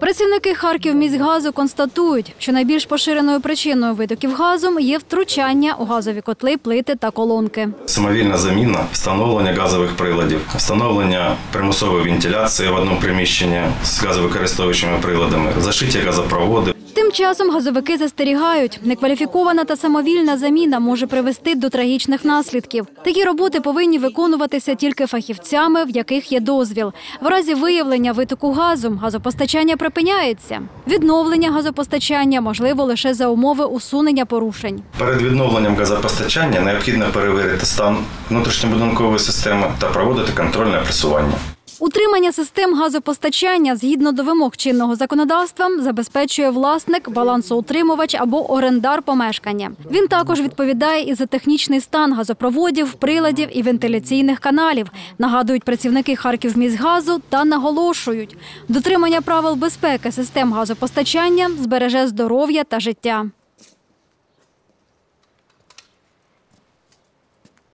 Працівники Харківміськгазу констатують, що найбільш поширеною причиною витоків газу є втручання у газові котли, плити та колонки. Самовільна заміна, встановлення газових приладів, встановлення примусової вентиляції в одному приміщенні з газовикористовуючими приладами, зашиття газопроводи. Тим часом газовики застерігають, некваліфікована та самовільна заміна може привести до трагічних наслідків. Такі роботи повинні виконуватися тільки фахівцями, в яких є дозвіл. В разі виявлення витоку газу газопостачання припиняється. Відновлення газопостачання можливо лише за умови усунення порушень. Перед відновленням газопостачання необхідно перевірити стан внутрішньобудинкової системи та проводити контрольне пресування. Утримання систем газопостачання згідно до вимог чинного законодавства забезпечує власник, балансоутримувач або орендар помешкання. Він також відповідає і за технічний стан газопроводів, приладів і вентиляційних каналів. Нагадують працівники Харківміськгазу та наголошують, дотримання правил безпеки систем газопостачання збереже здоров'я та життя.